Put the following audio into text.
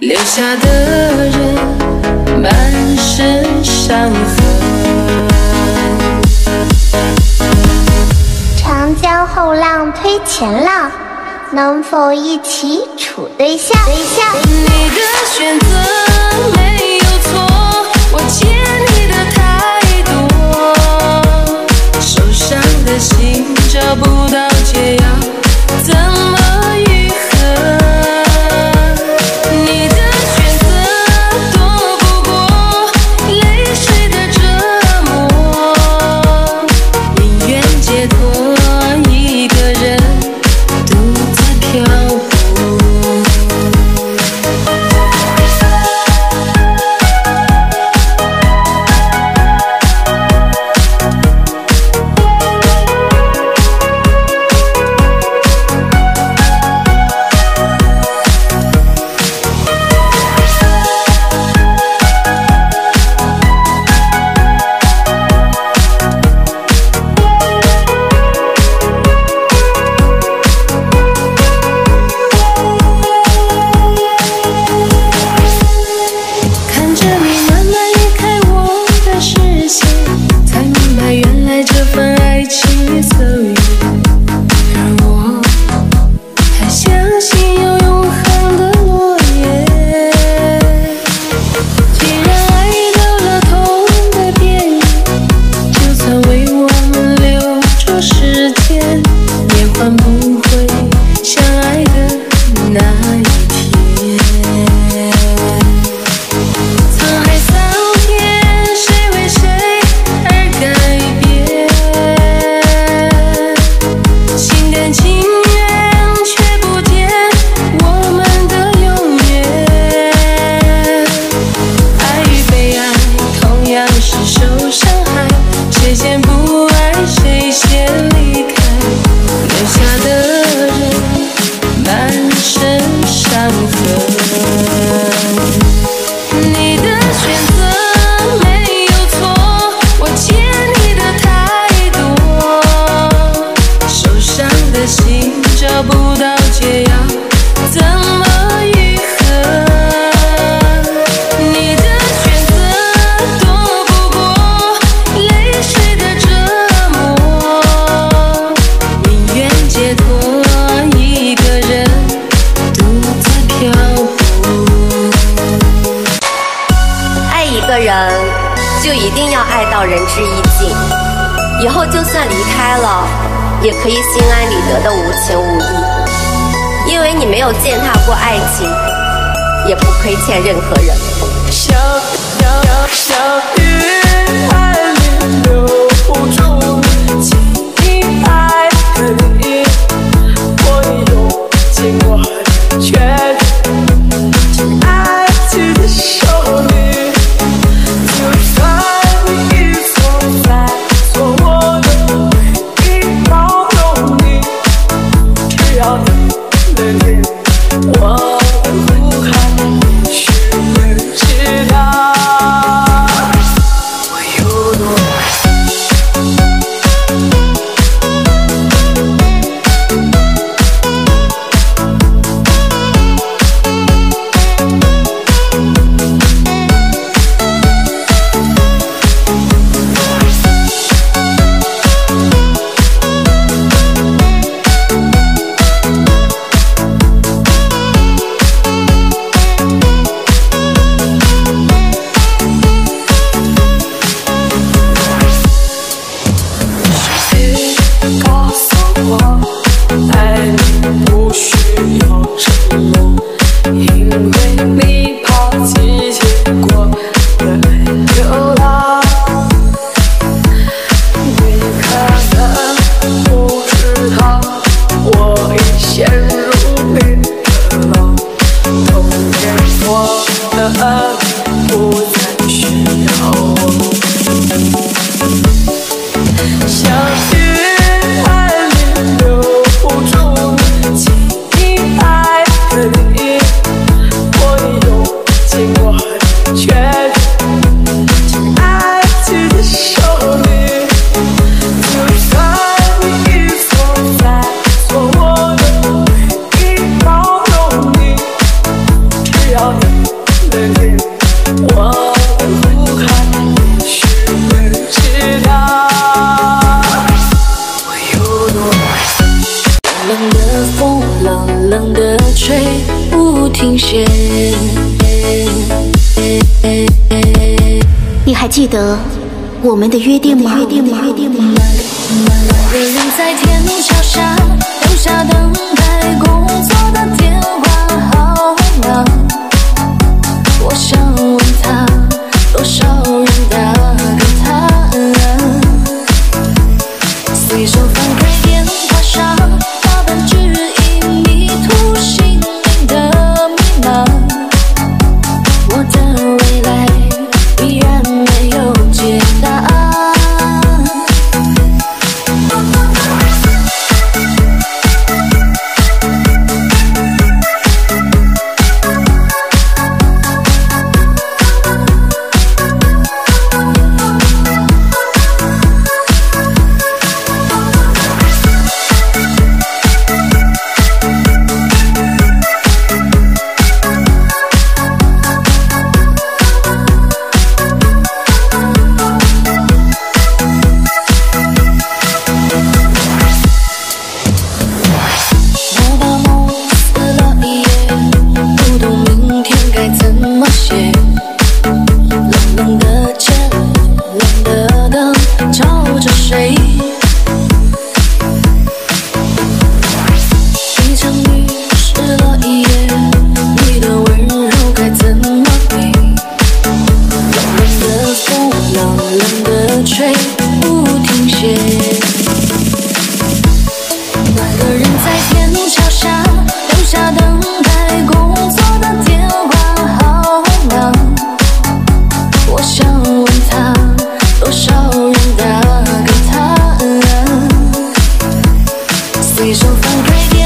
留下的人满身伤痕。长江后浪推前浪能否一起处对象？对象一定要爱到仁至义尽，以后就算离开了，也可以心安理得的无情无义，因为你没有践踏过爱情，也不亏欠任何人。相遇，爱你，留不住，爱的你，我已用尽我全力，爱的少女。you. 冷冷的吹不停歇。你还记得我们的约定吗？约定吗？人在天桥下下等挥手放开。